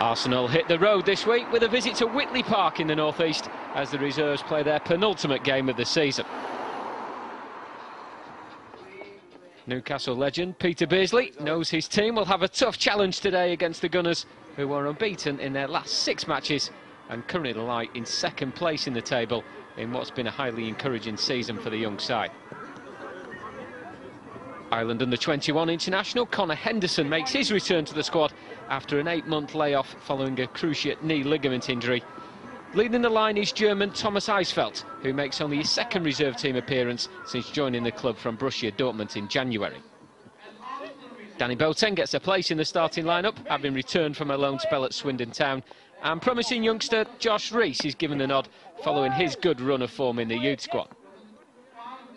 Arsenal hit the road this week with a visit to Whitley Park in the northeast as the reserves play their penultimate game of the season. Newcastle legend Peter Beardsley knows his team will have a tough challenge today against the Gunners, who were unbeaten in their last six matches and currently lie in second place in the table in what's been a highly encouraging season for the young side. Ireland under 21 international Connor Henderson makes his return to the squad after an eight-month layoff following a cruciate knee ligament injury. Leading the line is German Thomas Eisfeld, who makes only his second reserve team appearance since joining the club from Borussia Dortmund in January. Danny Boateng gets a place in the starting lineup, having returned from a loan spell at Swindon Town. And promising youngster Josh Rees is given the nod following his good run of form in the youth squad.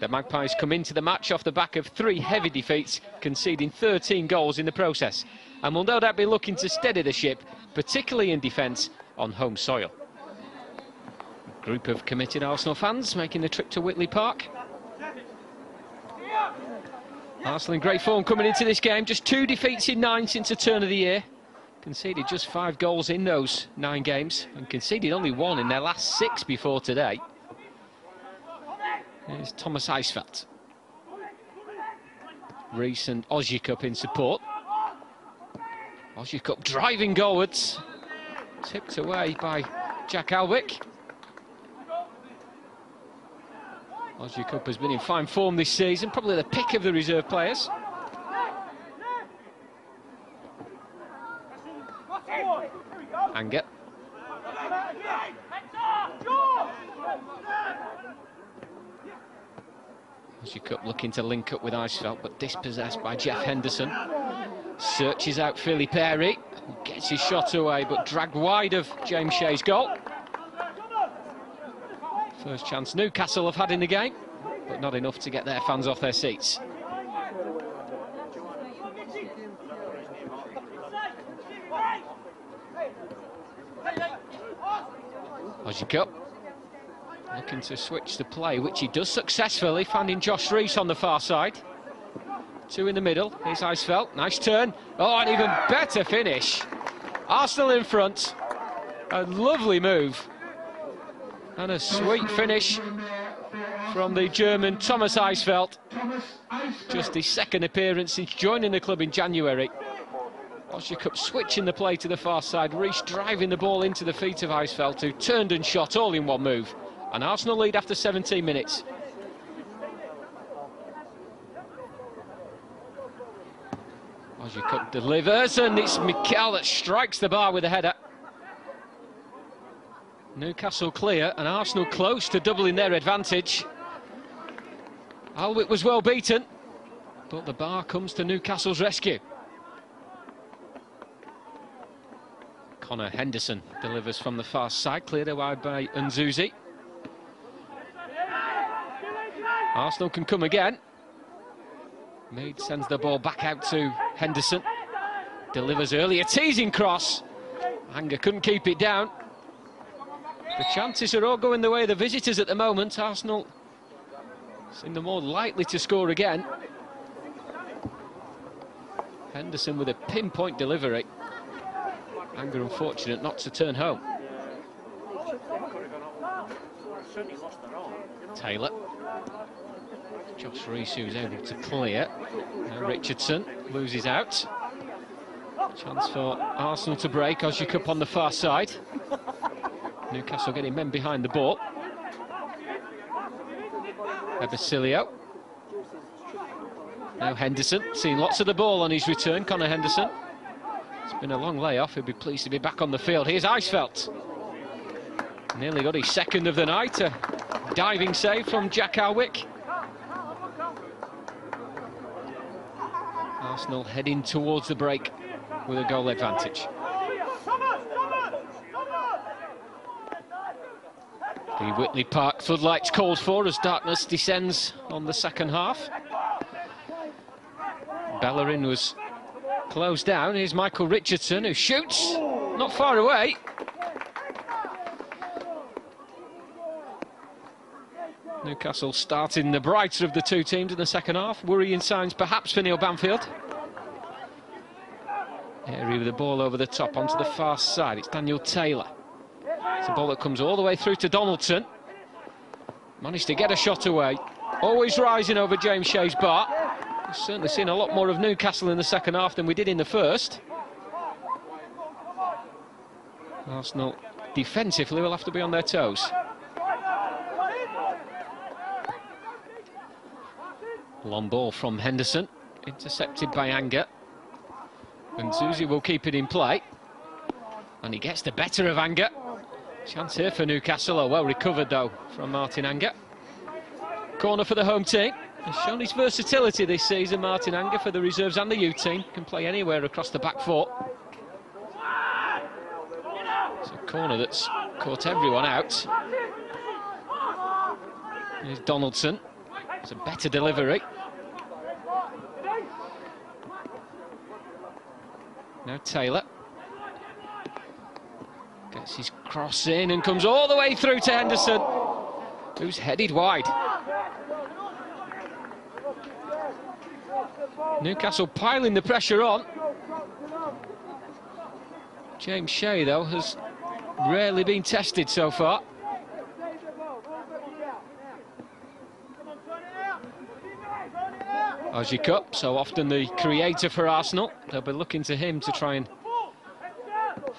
The Magpies come into the match off the back of three heavy defeats, conceding 13 goals in the process, and will no doubt be looking to steady the ship, particularly in defence, on home soil. A group of committed Arsenal fans making the trip to Whitley Park. Arsenal in great form coming into this game, just two defeats in nine since the turn of the year. Conceded just five goals in those nine games, and conceded only one in their last six before today. Here's Thomas Eisfeld. Rees and Ozyakup in support. Ozyakup driving goalwards. Tipped away by Jak Alnwick. Ozyakup has been in fine form this season, probably the pick of the reserve players. Angha. Cup looking to link up with Eisfeld, but dispossessed by Jeff Henderson. Searches out Philly Perry, gets his shot away, but dragged wide of James Shea's goal. First chance Newcastle have had in the game, but not enough to get their fans off their seats. Ozyakup Looking to switch the play, which he does successfully, finding Josh Rees on the far side. Two in the middle, here's Eisfeld, nice turn. Oh, an even better finish. Arsenal in front, a lovely move. And a sweet finish from the German Thomas Eisfeld. Just his second appearance since joining the club in January. Ozyakup switching the play to the far side, Rees driving the ball into the feet of Eisfeld, who turned and shot all in one move. An Arsenal lead after 17 minutes. Ozyakup delivers, and it's Miquel that strikes the bar with a header. Newcastle clear, and Arsenal close to doubling their advantage. Alnwick was well beaten, but the bar comes to Newcastle's rescue. Connor Henderson delivers from the far side, cleared away by Nzuzi. Arsenal can come again. Meade sends the ball back out to Henderson. Delivers early, a teasing cross. Angha couldn't keep it down. The chances are all going the way of the visitors at the moment. Arsenal seem the more likely to score again. Henderson with a pinpoint delivery. Angha unfortunate not to turn home. Taylor Josh Rees who's able to clear. Now Richardson loses out. Chance for Arsenal to break. Ozyakup on the far side. Newcastle getting men behind the ball. Ebecilio. Now Henderson, seeing lots of the ball on his return, Connor Henderson. It's been a long layoff, he'll be pleased to be back on the field. Here's Eisfeld. Nearly got his second of the night, a diving save from Jak Alnwick. Arsenal heading towards the break with a goal advantage. The Whitley Park floodlights called for as darkness descends on the second half. Bellerin was closed down. Here's Michael Richardson who shoots not far away. Newcastle starting the brighter of the two teams in the second half. Worrying signs perhaps for Neil Banfield. Area with the ball over the top onto the far side. It's Daniel Taylor. It's a ball that comes all the way through to Donaldson. Managed to get a shot away. Always rising over James Shea's bar. We've certainly seen a lot more of Newcastle in the second half than we did in the first. Arsenal defensively will have to be on their toes. Long ball from Henderson, intercepted by Angha. And Zuzi will keep it in play. And he gets the better of Angha. Chance here for Newcastle. Oh, well recovered, though, from Martin Angha. Corner for the home team. Has shown his versatility this season, Martin Angha, for the reserves and the U team. Can play anywhere across the back four. It's a corner that's caught everyone out. Here's Donaldson. It's a better delivery. Now Taylor. Gets his cross in and comes all the way through to Henderson, who's headed wide. Newcastle piling the pressure on. James Shea, though, has rarely been tested so far. Ozyakup, so often the creator for Arsenal. They'll be looking to him to try and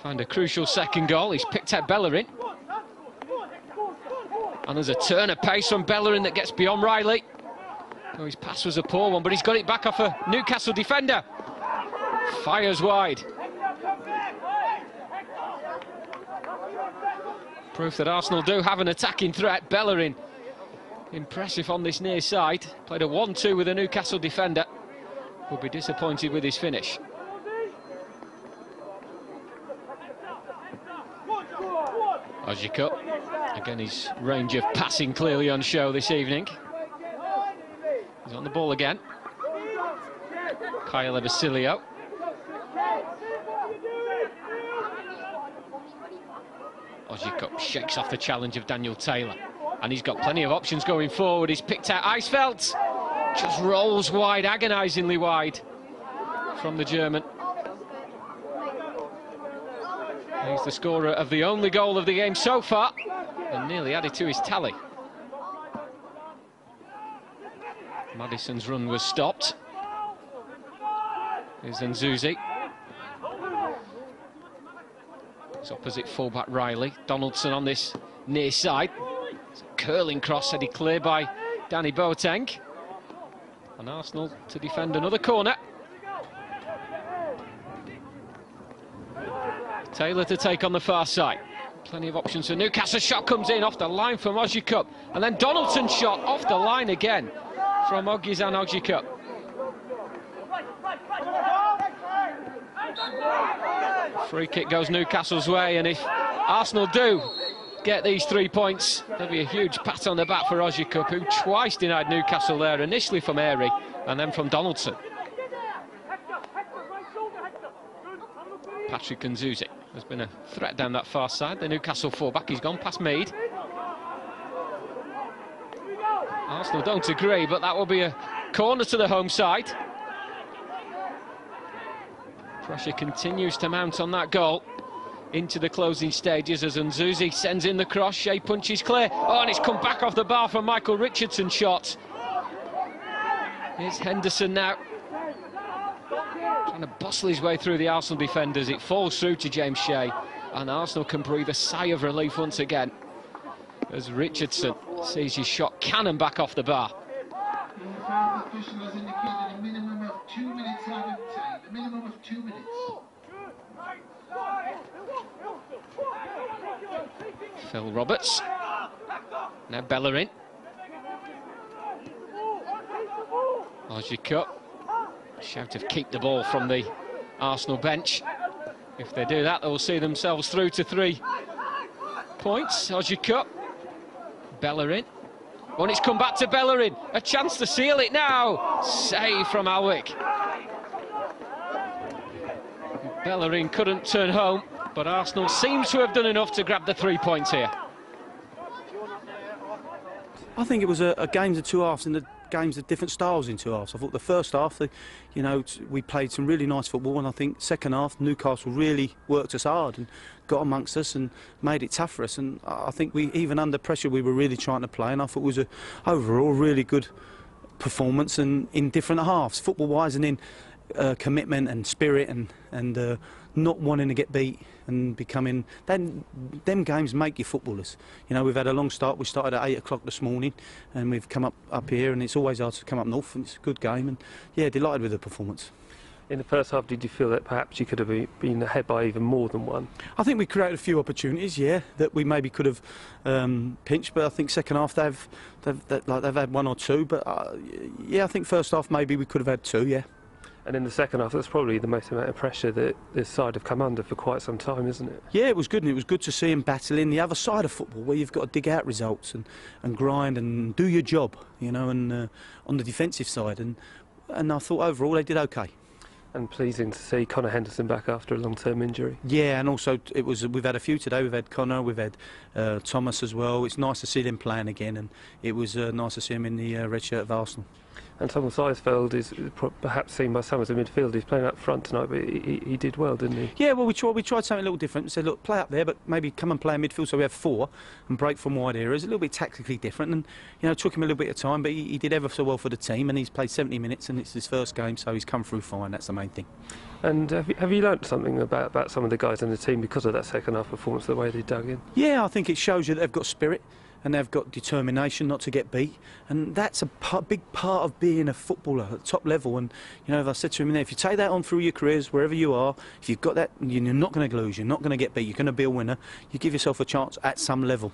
find a crucial second goal. He's picked out Bellerin. And there's a turn of pace from Bellerin that gets beyond Riley. Oh, his pass was a poor one, but he's got it back off a Newcastle defender. Fires wide. Proof that Arsenal do have an attacking threat. Bellerin, impressive on this near side. Played a 1-2 with a Newcastle defender. Will be disappointed with his finish. Ozyakup, again his range of passing clearly on show this evening. He's on the ball again. Kyle Ebecilio. Ozyakup shakes off the challenge of Daniel Taylor. And he's got plenty of options going forward. He's picked out Eisfeld. Just rolls wide, agonisingly wide from the German. He's the scorer of the only goal of the game so far. And nearly added to his tally. Madison's run was stopped. Here's Nzuzi. It's opposite fullback Riley. Donaldson on this near side. Curling cross headed clear by Danny Boateng. And Arsenal to defend another corner. Taylor to take on the far side. Plenty of options for Newcastle. Shot comes in off the line from Cup, And then Donaldson shot off the line again from Oguzhan Ozyakup. Free kick goes Newcastle's way, and if Arsenal do get these three points, there'll be a huge pat on the back for Cup, who twice denied Newcastle there, initially from Airey and then from Donaldson. Patrick Nzuzi has been a threat down that far side. The Newcastle fullback, he's gone past Meade. Arsenal don't agree, but that will be a corner to the home side. Pressure continues to mount on that goal. Into the closing stages as Nzuzi sends in the cross. Shea punches clear. Oh, and it's come back off the bar from Michael Richardson shot. Here's Henderson now. Trying to bustle his way through the Arsenal defenders. It falls through to James Shea. And Arsenal can breathe a sigh of relief once again. As Richardson sees his shot cannon back off the bar. Phil Roberts. Now Bellerin. Ozyakup. Shout of keep the ball from the Arsenal bench. If they do that, they'll see themselves through to three points. Ozyakup. Bellerin. And it's come back to Bellerin. A chance to seal it now. Save from Alnwick. Bellerin couldn't turn home, but Arsenal seems to have done enough to grab the three points here. I think it was a, a game of two halves in the games of different styles in two halves. I thought the first half, the, you know, we played some really nice football, and I think second half Newcastle really worked us hard and got amongst us and made it tough for us. And I I think we, even under pressure, we were really trying to play, and I thought it was a overall really good performance and in different halves, football-wise and in uh, commitment and spirit and and uh, not wanting to get beat and becoming. Then them games make you footballers. You know, we've had a long start. We started at eight o'clock this morning, and we've come up up here, and it's always hard to come up north. And it's a good game, and yeah, delighted with the performance. In the first half, did you feel that perhaps you could have been ahead by even more than one? I think we created a few opportunities, yeah, that we maybe could have um, pinched. But I think second half they've they've they like they've had one or two. But uh, yeah, I think first half maybe we could have had two, yeah. And in the second half, that's probably the most amount of pressure that this side have come under for quite some time, isn't it? Yeah, it was good, and it was good to see him battling the other side of football, where you've got to dig out results and, and grind and do your job, you know, and uh, on the defensive side. And and I thought overall they did okay. And pleasing to see Connor Henderson back after a long-term injury. Yeah, and also it was we've had a few today. We've had Connor, we've had uh, Thomas as well. It's nice to see them playing again, and it was uh, nice to see him in the uh, red shirt of Arsenal. And Thomas Eisfeld is perhaps seen by some as a midfielder. He's playing up front tonight, but he, he- he did well, didn't he? Yeah, well, we tried, we tried something a little different. We said, look, play up there, but maybe come and play in midfield so we have four and break from wide areas. A little bit tactically different, and you know, took him a little bit of time, but he, he did ever so well for the team, and he's played 70 minutes, and it's his first game, so he's come through fine. That's the main thing. And have you, have you learnt something about, about some of the guys in the team because of that second half performance, the way they dug in? Yeah, I think it shows you that they've got spirit and they've got determination not to get beat, and that's a big part of being a footballer at top level. And you know, I said to him, there, if you take that on through your careers, wherever you are, if you've got that, you're not going to lose. You're not going to get beat. You're going to be a winner. You give yourself a chance at some level.